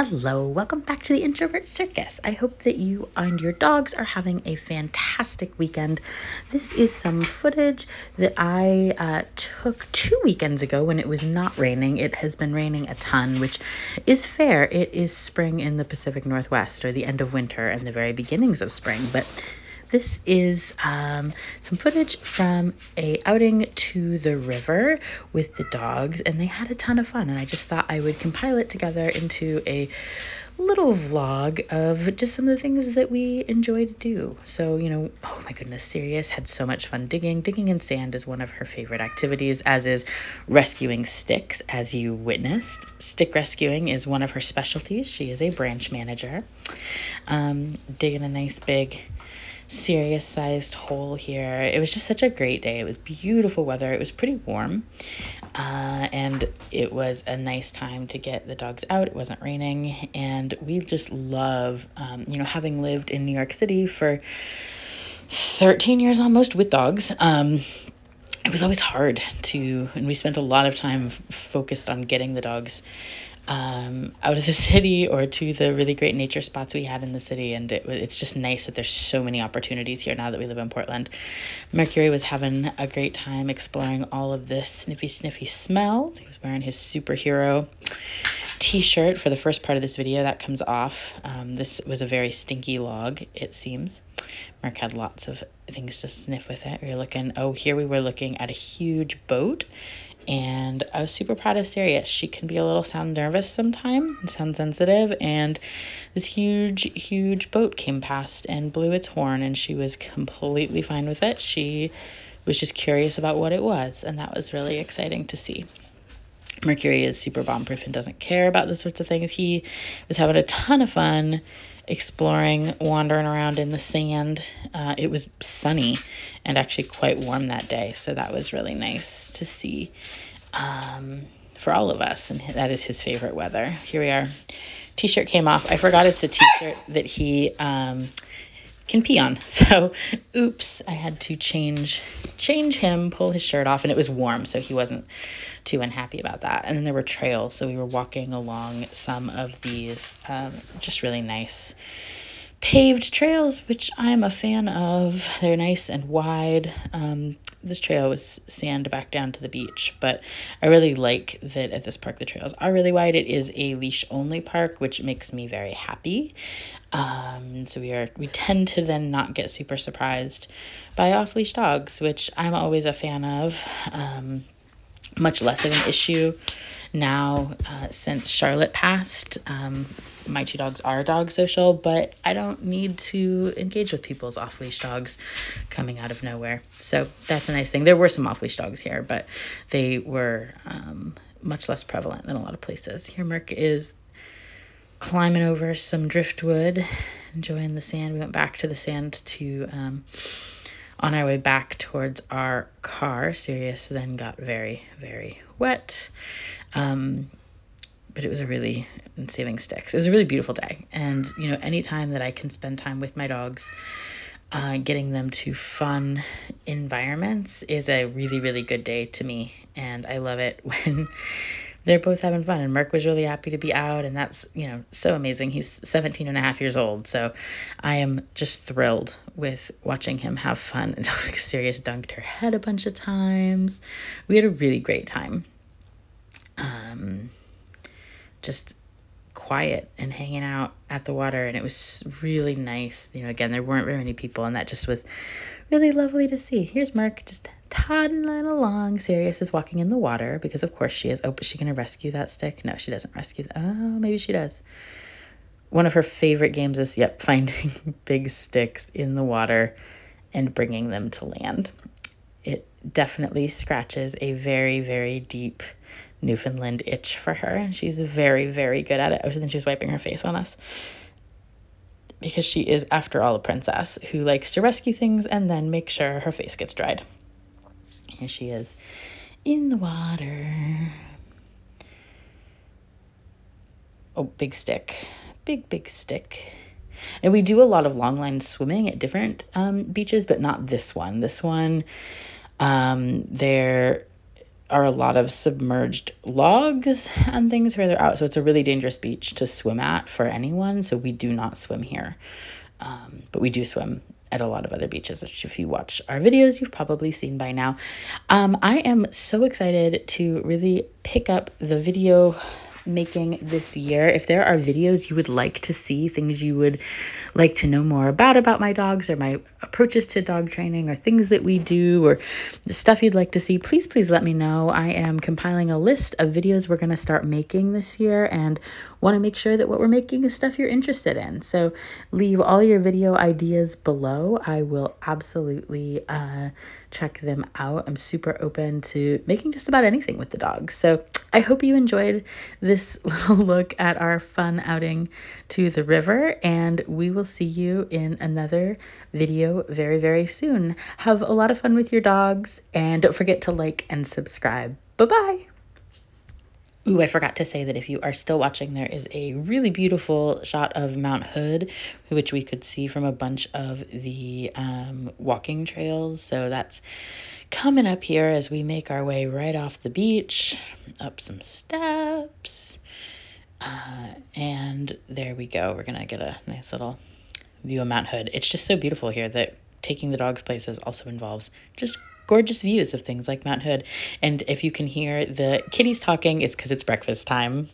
Hello, welcome back to the Introvert Circus. I hope that you and your dogs are having a fantastic weekend. This is some footage that I uh, took two weekends ago when it was not raining. It has been raining a ton, which is fair. It is spring in the Pacific Northwest, or the end of winter and the very beginnings of spring, but this is um, some footage from a outing to the river with the dogs, and they had a ton of fun. And I just thought I would compile it together into a little vlog of just some of the things that we enjoy to do. So, you know, oh my goodness, Sirius had so much fun digging. Digging in sand is one of her favorite activities, as is rescuing sticks, as you witnessed. Stick rescuing is one of her specialties. She is a branch manager. Um, digging a nice big Sirius sized hole here. It was just such a great day. It was beautiful weather. It was pretty warm. Uh, and it was a nice time to get the dogs out. It wasn't raining. And we just love, um, you know, having lived in New York City for 13 years almost with dogs. Um, it was always hard to, and we spent a lot of time focused on getting the dogs um, out of the city or to the really great nature spots we had in the city. And it, it's just nice that there's so many opportunities here now that we live in Portland. Mercury was having a great time exploring all of this sniffy, sniffy smells. He was wearing his superhero t-shirt for the first part of this video that comes off um, this was a very stinky log it seems Merc had lots of things to sniff with it we were looking oh here we were looking at a huge boat and I was super proud of Sirius. She can be a little sound nervous sometimes, sound sensitive, and this huge, huge boat came past and blew its horn, and she was completely fine with it. She was just curious about what it was, and that was really exciting to see. Mercury is super bomb proof and doesn't care about those sorts of things. He was having a ton of fun exploring, wandering around in the sand. Uh, it was sunny and actually quite warm that day, so that was really nice to see um, for all of us, and that is his favorite weather. Here we are. T-shirt came off. I forgot it's a T-shirt that he um, can pee on. So, oops, I had to change change him, pull his shirt off, and it was warm, so he wasn't too unhappy about that. And then there were trails, so we were walking along some of these um, just really nice paved trails, which I'm a fan of. They're nice and wide. Um, this trail was sand back down to the beach, but I really like that at this park the trails are really wide. It is a leash only park, which makes me very happy. Um, so we are we tend to then not get super surprised by off leash dogs, which I'm always a fan of. Um, much less of an issue now uh, since Charlotte passed. Um, my two dogs are dog social, but I don't need to engage with people's off leash dogs coming out of nowhere. So that's a nice thing. There were some off leash dogs here, but they were um, much less prevalent than a lot of places. Here, Merc is climbing over some driftwood, enjoying the sand. We went back to the sand to. Um, on our way back towards our car, Sirius then got very, very wet. Um, but it was a really saving sticks. It was a really beautiful day, and you know, any time that I can spend time with my dogs, uh, getting them to fun environments is a really, really good day to me, and I love it when they're both having fun. And Merc was really happy to be out and that's you know so amazing. He's 17 and a half years old so I am just thrilled with watching him have fun. And Sirius dunked her head a bunch of times. We had a really great time. Um just quiet and hanging out at the water and it was really nice you know again there weren't very many people and that just was really lovely to see here's Merc just toddling along. Sirius is walking in the water because, of course, she is. Oh, is she to rescue that stick? No, she doesn't rescue that. Oh, maybe she does. One of her favorite games is, yep, finding big sticks in the water and bringing them to land. It definitely scratches a very, very deep Newfoundland itch for her. And she's very, very good at it. Other than she was wiping her face on us. Because she is, after all, a princess who likes to rescue things and then make sure her face gets dried. Here she is in the water. Oh, big stick. Big, big stick. And we do a lot of long line swimming at different um, beaches, but not this one. This one, um, there are a lot of submerged logs and things where they're out. So it's a really dangerous beach to swim at for anyone. So we do not swim here. Um, but we do swim at a lot of other beaches, if you watch our videos, you've probably seen by now. Um, I am so excited to really pick up the video making this year. If there are videos you would like to see, things you would like to know more about about my dogs or my approaches to dog training or things that we do or stuff you'd like to see, please, please let me know. I am compiling a list of videos we're going to start making this year and want to make sure that what we're making is stuff you're interested in. So leave all your video ideas below. I will absolutely uh, check them out. I'm super open to making just about anything with the dogs. So I hope you enjoyed this little look at our fun outing to the river, and we will see you in another video very, very soon. Have a lot of fun with your dogs, and don't forget to like and subscribe. Bye bye. Ooh, I forgot to say that if you are still watching, there is a really beautiful shot of Mount Hood, which we could see from a bunch of the um, walking trails. So that's coming up here as we make our way right off the beach, up some steps. Uh, and there we go. We're going to get a nice little view of Mount Hood. It's just so beautiful here that taking the dogs places also involves just gorgeous views of things like Mount Hood. And if you can hear the kitties talking, it's because it's breakfast time.